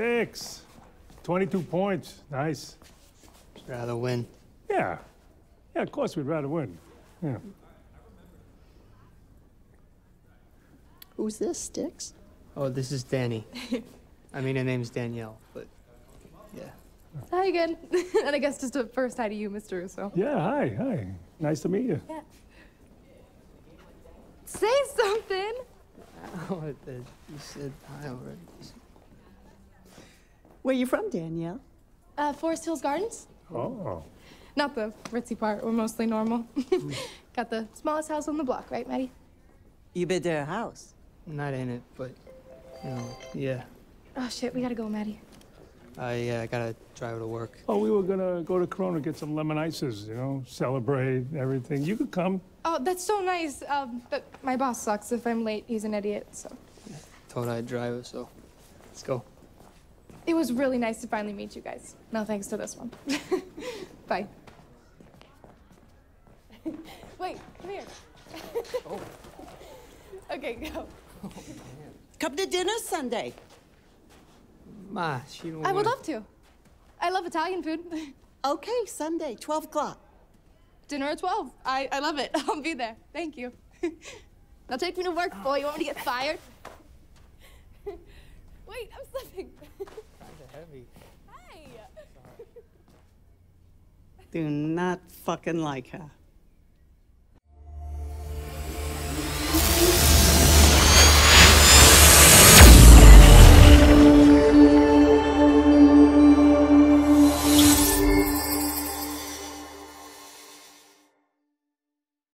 Six. 22 points. Nice. Rather win. Yeah. Yeah, of course we'd rather win. Yeah. Who's this, Sticks? Oh, this is Danny. I mean, her name's Danielle, but yeah. Hi again. and I guess just a first hi to you, Mr. Russo. Yeah, hi, hi. Nice to meet you. Yeah. Say something. Oh, the, you said hi already. Where are you from, Danielle? Uh, Forest Hills Gardens? Oh. Not the ritzy part. We're mostly normal. Got the smallest house on the block, right, Maddie? You been to her house? Not in it, but you know, yeah. Oh shit, we gotta go, Maddie. I uh, gotta drive to work. Oh, we were gonna go to Corona get some lemon ices, you know, celebrate everything. You could come. Oh, that's so nice. Um, but my boss sucks. If I'm late, he's an idiot. So Told I'd drive her, so let's go. It was really nice to finally meet you guys. No thanks to this one. Bye. Wait, come here. oh. okay, go. Come to dinner Sunday. Ma, she don't. I would wanna- love to. I love Italian food. Okay, Sunday, 12 o'clock. Dinner at 12. I, I love it. I'll be there. Thank you. now take me to work, boy. You want me to get fired? Do not fucking like her.